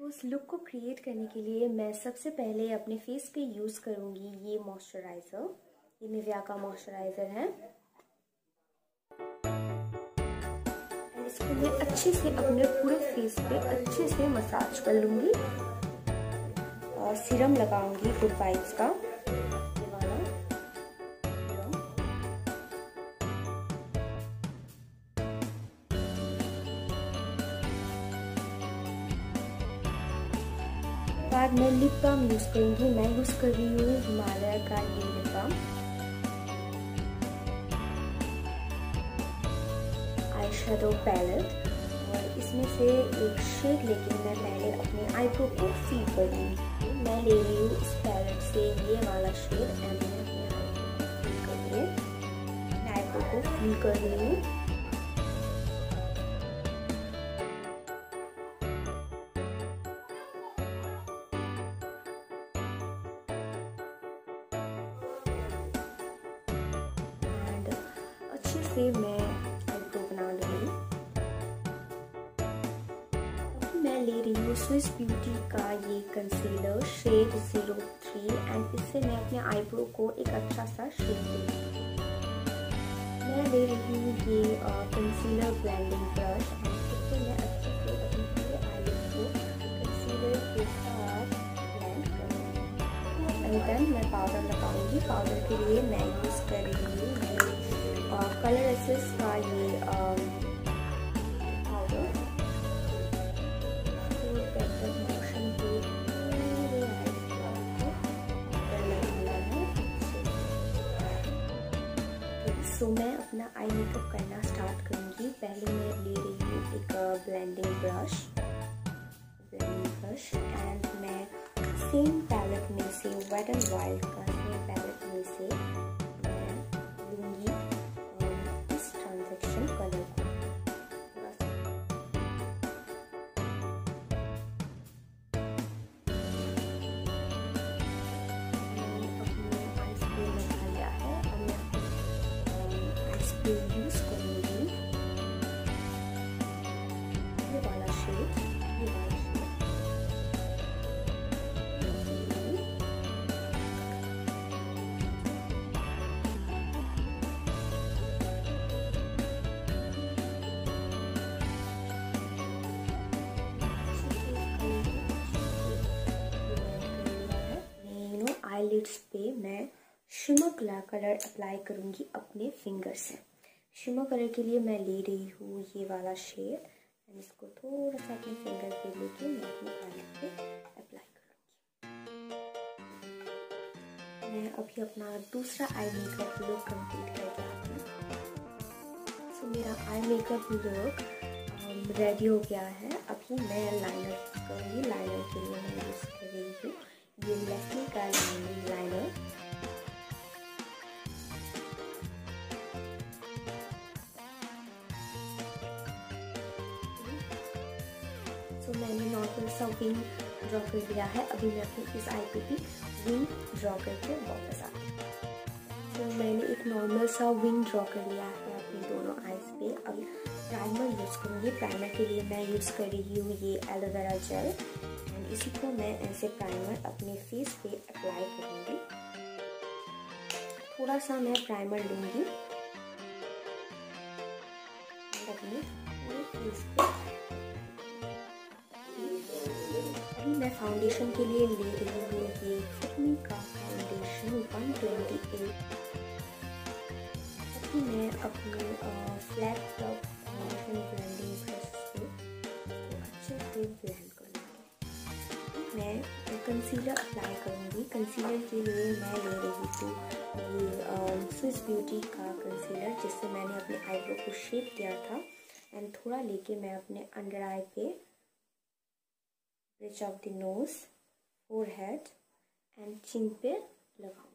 तो उस लुक को क्रिएट करने के लिए मैं सबसे पहले अपने फेस पे यूज़ करूँगी ये मॉइस्चराइज़र ये निविया का मॉइस्चराइज़र है। इसको मैं अच्छे से अपने पूरे फेस पे अच्छे से मसाज कर लूँगी। और सीरम लगाऊँगी गुड वाइब्स का। बाद मैं लिप बाम यूज़ करूँगी, मैं यूज़ कर रही हूँ हिमालय का ये lip balm eye shadow palette और इसमें से एक शेड लेके मैं पहले अपने आईब्रो को फील कर लूँगी मैं ले रही हूँ इस पैलेट से ये वाला शेड एंड मैं अपने फील करके आईब्रो को फील कर रही हूँ। से मैं आईब्रो बना लूँगी मैं ले रही हूँ स्विस ब्यूटी का ये concealer shade zero three and इससे मैं अपने आईब्रो को एक अच्छा सा शेड दूँगी मैं ले रही हूँ ये कंसीलर ब्लेंडिंग ब्रश मैं अच्छे एंड देन मैं पाउडर लगाऊँगी। पाउडर के लिए मैं यूज़ कर रही हूँ कलर एसेस का ये सो मैं अपना आई मेकअप करना स्टार्ट करूँगी. पहले मैं ले रही हूँ एक blending brush blending brush and मैं सेम पैलेट में से वेट एंड वाइल्ड का सेम पैलेट में से ऑप्शन कलर को आइसक्रीम यूज़ आईलिड्स पे मैं शिमर कलर अप्लाई करूँगी अपने फिंगर से। शिमर कलर के लिए मैं ले रही हूँ ये वाला शेड एंड इसको थोड़ा सा अपने फिंगर पे लेके मैं अपने आईलिड पे अप्लाई करूँगी। मैं अभी अपना दूसरा आई मेकअप लुक कंप्लीट करके आती हूँ। सो मेरा आई मेकअप लुक रेडी हो गया है। अभी मैं लाइनर करूँगी। लाइनर के लिए मैं यूज़ कर रही हूँ ये लैक्मे का लाइनर सो मैंने नॉर्मल सा विंग ड्रॉ कर दिया है। अभी मैं अपनी इस आई पे भी विंग ड्रॉ करके वापस हूँ। तो मैंने एक नॉर्मल सा विंग ड्रॉ कर लिया है अपनी दोनों आईज पे। अभी प्राइमर यूज़ करूँगी। प्राइमर के लिए मैं यूज़ कर रही हूँ ये एलोवेरा जेल इसी को मैं ऐसे प्राइमर अपने फेस पे अप्लाई करूँगी। थोड़ा सा मैं प्राइमर लूँगी। अपने फेस पे। अभी मैं फाउंडेशन के लिए ले रही हूँ ये फिटमी का फाउंडेशन 128 अभी मैं अपने flat top foundation blending brush से अच्छे से ब्लेंड कंसीलर अप्लाई करूँगी। कंसीलर के लिए मैं ले रही थी ये स्विस ब्यूटी का कंसीलर जिससे मैंने अपने आईब्रो को शेप किया था एंड थोड़ा लेके मैं अपने अंडर आई पे bridge of the nose forehead and chin पे लगाऊँ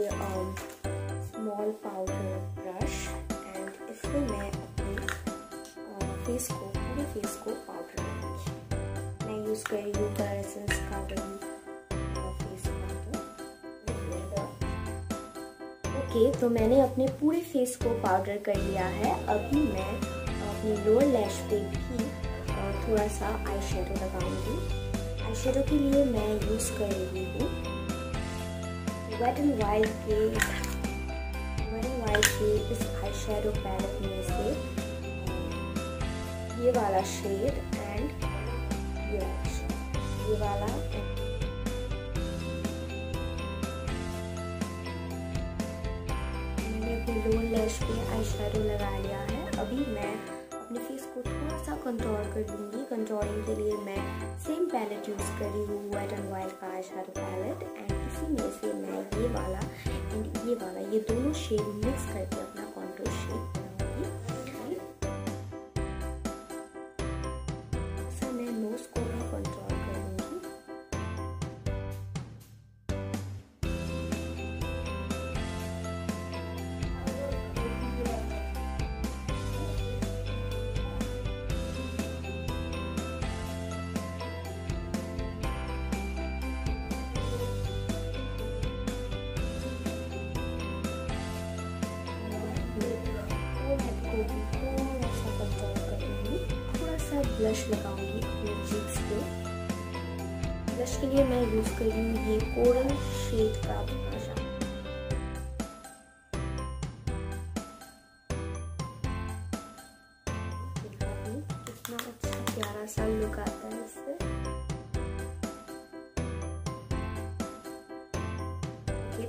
लिए um, small powder brush and इससे मैं अपने फेस uh, को पूरे फेस को पाउडर मैं यूज़ कर रही हूँ गारेसेंस काउडर फेस पाउडर ओके तो मैंने अपने पूरे फेस को पाउडर कर लिया है। अभी मैं अपनी लोअर लैश पे भी uh, थोड़ा सा आई लगाऊँगी। आई के लिए मैं यूज़ कर रही हूँ वेट एंड वाइल्ड के वेट एंड वाइल्ड के इस आई शेडो पैलेट में से ये वाला शेड एंड ये ये वाला मैंने अपनी लोअर लैश पे आई शेडो लगा लिया है। अभी मैं अपने फेस को थोड़ा सा कंट्रोल कर दूँगी। कंट्रोलिंग के लिए मैं सेम पैलेट यूज़ कर हूँ वेट एंड वाइल्ड का आई शेडो पैलेट एंड इसी में से मैं ये वाला एंड ये वाला, ये दोनों शेड मिक्स करके अपना कॉन्टोर शेड ब्लश लगाऊँगी अपने चीक्स पे। ब्लश के लिए मैं यूज़ कर रही हूँ ये कोरल शेड का ब्लश कितना अच्छा प्यारा सा लुक आता है इससे।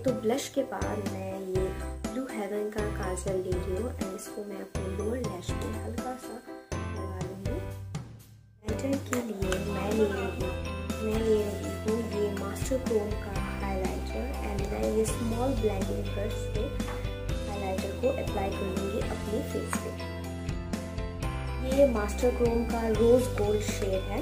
तो ब्लश के बाद मैं ये ब्लू हेवन का काजल ले रही हूँ एंड इसको मैं अपने लोअर लैश पे हल्का सा हाइलाइटर के लिए मैं ले रही हूँ, मैं ले रही हूँ ये मास्टर क्रोम का हाइलाइटर एंड मैं ये स्मॉल ब्लैंडिंग ब्रश से हाइलाइटर को अप्लाई करूँगी अपने फेस पे। ये मास्टर क्रोम का रोज गोल्ड शेड है।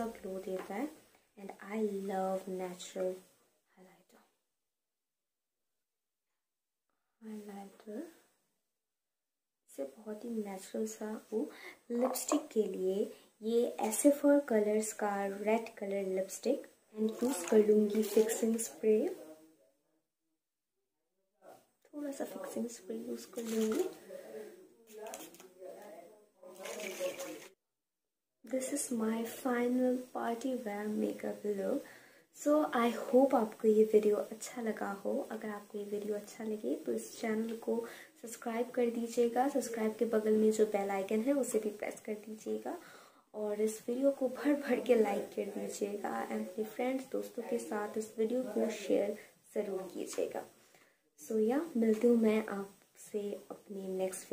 सा ग्लो देता है and I love natural highlighter highlighter से बहुत ही नेचुरल सा वो लिपस्टिक के लिए ये एसेफर कलर्स का red colour lipstick and use कर लूँगी फिक्सिंग स्प्रे थोड़ा सा फिक्सिंग स्प्रे यूज़ कर लूँगी। This is my final party wear makeup look so I hope आपको ये वीडियो अच्छा लगा हो। अगर आपको ये वीडियो अच्छा लगे तो इस चैनल को सब्सक्राइब कर दीजिएगा। सब्सक्राइब के बगल में जो बेल आइकन है, उसे भी प्रेस कर दीजिएगा। और इस वीडियो को भर भर के लाइक कर दीजिएगा। एंड अपने फ्रेंड्स दोस्तों के साथ इस वीडियो को शेयर ज़रूर कीजिएगा। सो या मिलती हूँ मैं आपसे अपनी नेक्स्ट